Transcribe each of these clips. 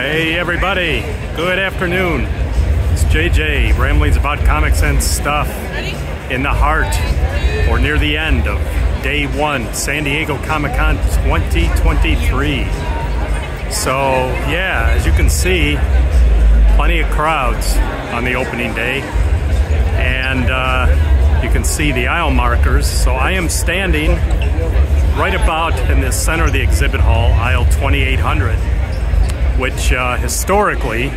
Hey everybody, good afternoon. It's JJ, Ramblings About Comics and Stuff in the heart or near the end of day one, San Diego Comic Con 2023. So, yeah, as you can see, plenty of crowds on the opening day. And uh, you can see the aisle markers. So I am standing right about in the center of the exhibit hall, aisle 2800 which uh, historically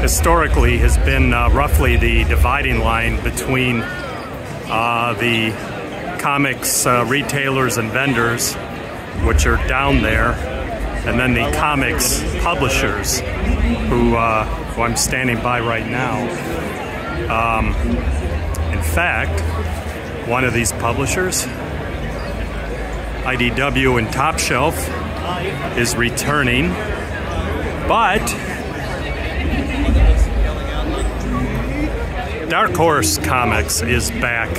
historically has been uh, roughly the dividing line between uh, the comics uh, retailers and vendors, which are down there, and then the comics publishers, who, uh, who I'm standing by right now. Um, in fact, one of these publishers, IDW and Top Shelf, is returning but Dark Horse Comics is back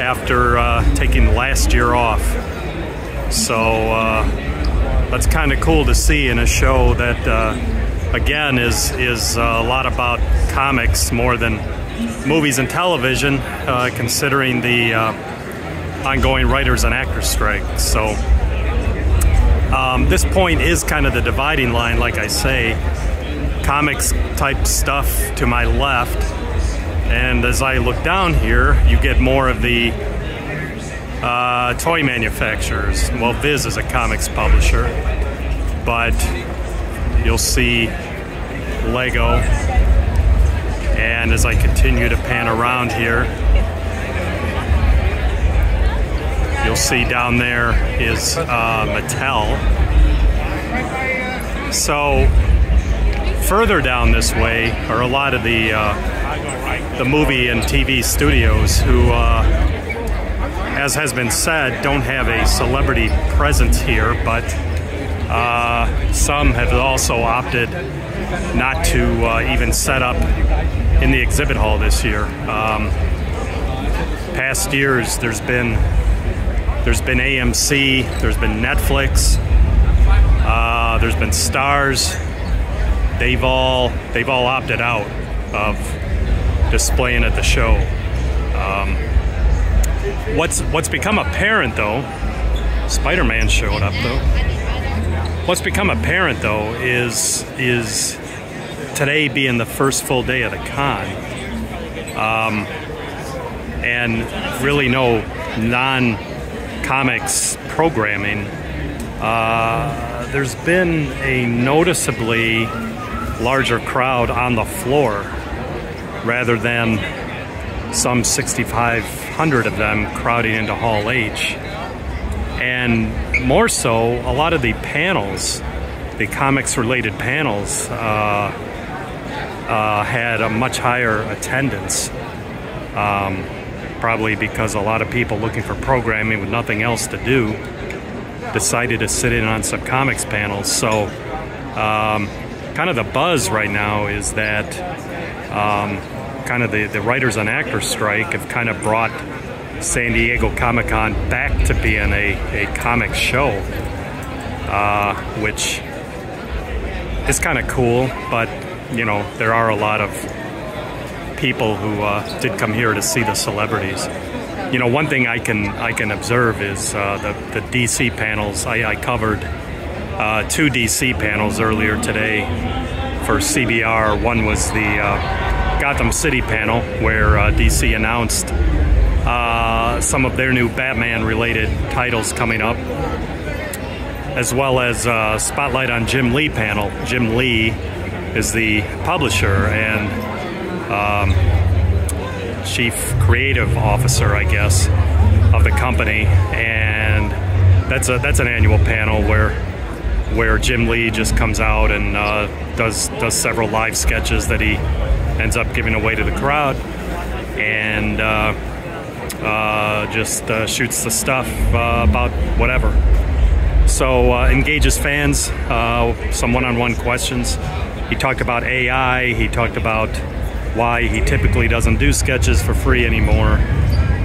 after uh, taking last year off. So uh, that's kind of cool to see in a show that, uh, again, is is a lot about comics more than movies and television, uh, considering the uh, ongoing writers and actors strike. So. Um, this point is kind of the dividing line, like I say. Comics type stuff to my left, and as I look down here, you get more of the uh, toy manufacturers. Well, Viz is a comics publisher, but you'll see Lego. And as I continue to pan around here, you'll see down there is uh, Mattel. So further down this way are a lot of the uh, the movie and TV studios who, uh, as has been said, don't have a celebrity presence here, but uh, some have also opted not to uh, even set up in the exhibit hall this year. Um, past years, there's been there's been AMC, there's been Netflix, uh, there's been Starz. They've all they've all opted out of displaying at the show. Um, what's what's become apparent though, Spider-Man showed up though. What's become apparent though is is today being the first full day of the con, um, and really no non comics programming, uh, there's been a noticeably larger crowd on the floor rather than some 6,500 of them crowding into Hall H. And more so, a lot of the panels, the comics related panels, uh, uh, had a much higher attendance. Um, probably because a lot of people looking for programming with nothing else to do decided to sit in on some comics panels. So, um, kind of the buzz right now is that um, kind of the, the writers and actors strike have kind of brought San Diego Comic Con back to being a, a comic show, uh, which is kind of cool, but you know, there are a lot of people who uh, did come here to see the celebrities. You know, one thing I can I can observe is uh, the the DC panels. I, I covered uh, two DC panels earlier today for CBR. One was the uh, Gotham City panel where uh, DC announced some of their new Batman-related titles coming up, as well as Spotlight on Jim Lee panel. Jim Lee is the publisher and um, chief creative officer, I guess, of the company, and that's a that's an annual panel where where Jim Lee just comes out and uh, does does several live sketches that he ends up giving away to the crowd, and uh, uh, just uh, shoots the stuff uh, about whatever. So uh, engages fans, some one-on-one questions. He talked about AI. He talked about why he typically doesn't do sketches for free anymore.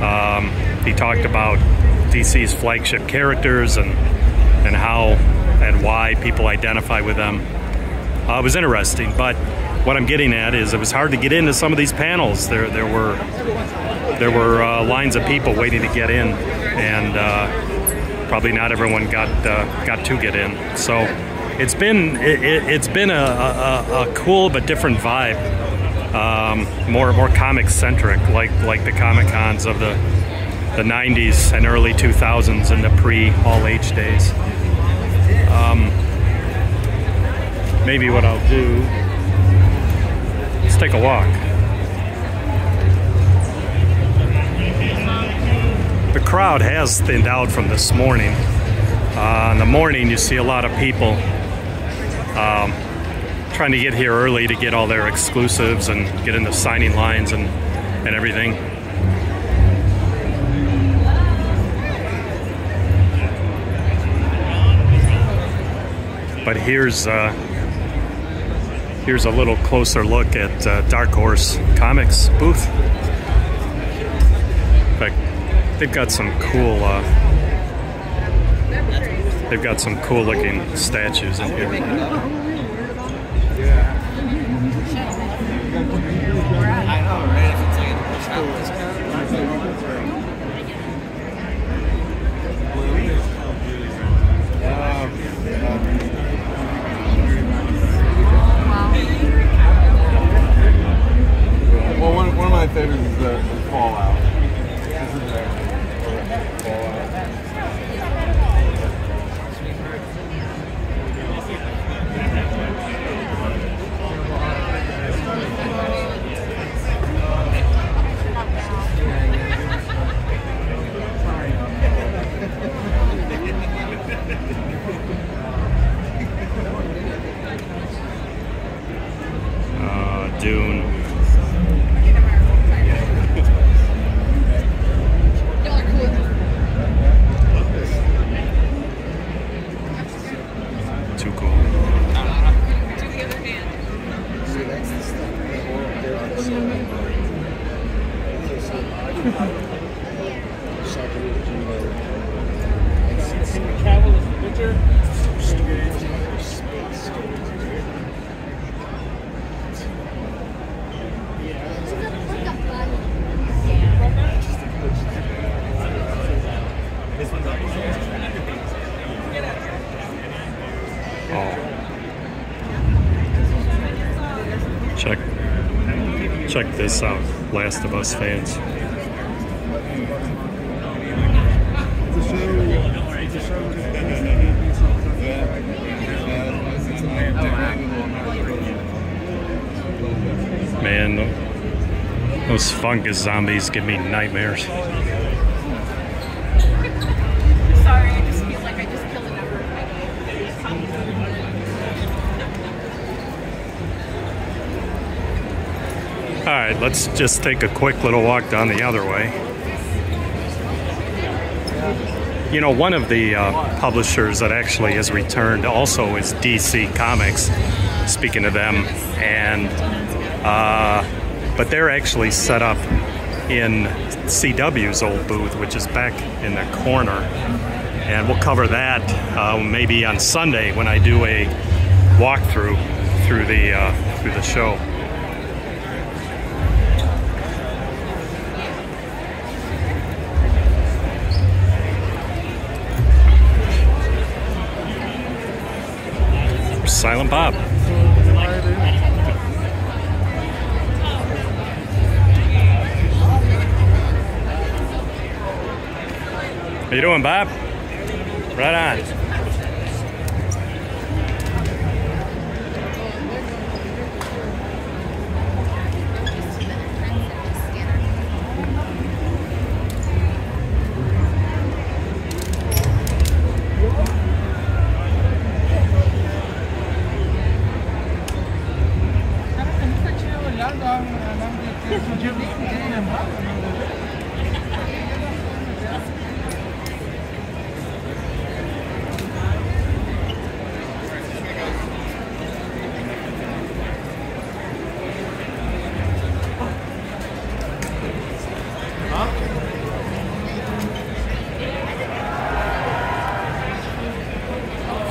Um, he talked about DC's flagship characters and and how and why people identify with them. Uh, it was interesting, but what I'm getting at is it was hard to get into some of these panels. There, there were there were uh, lines of people waiting to get in, and uh, probably not everyone got uh, got to get in. So it's been it, has been a, a, a, cool but different vibe, um, more more comic centric, like like the comic cons of the the 90s and early 2000s and the pre Hall H days. Um, maybe what I'll do is take a walk. The crowd has thinned out from this morning. Uh, in the morning, you see a lot of people um, trying to get here early to get all their exclusives and get in the signing lines and, and everything. But here's uh, here's a little closer look at uh, Dark Horse Comics booth. In they've got some cool. Uh, they've got some cool looking statues in here. My check this out, Last of Us fans. Man, those fungus zombies give me nightmares. Let's just take a quick little walk down the other way. You know, one of the uh, publishers that actually has returned also is DC Comics. Speaking of them, and uh, but they're actually set up in CW's old booth, which is back in the corner, and we'll cover that uh, maybe on Sunday when I do a walkthrough through the uh, through the show. Silent Bob. How you doing, Bob? Right on.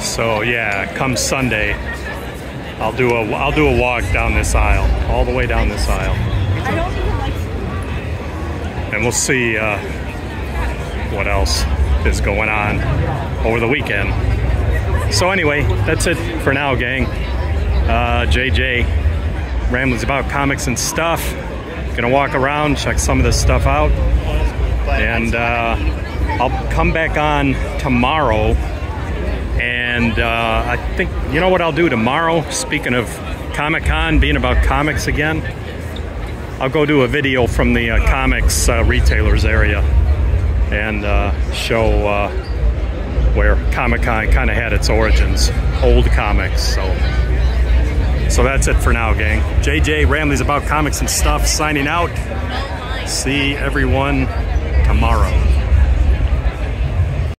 So yeah, come Sunday, I'll do a I'll do a walk down this aisle, all the way down this aisle, and we'll see uh, what else is going on over the weekend. So anyway, that's it for now, gang. Uh, JJ ramblings about comics and stuff. Gonna walk around, check some of this stuff out, and uh, I'll come back on tomorrow. And uh, I think you know what I'll do tomorrow. Speaking of Comic Con being about comics again, I'll go do a video from the uh, comics uh, retailers area and uh, show uh, where Comic Con kind of had its origins, old comics. So, so that's it for now, gang. JJ Ramblings about comics and stuff. Signing out. See everyone tomorrow.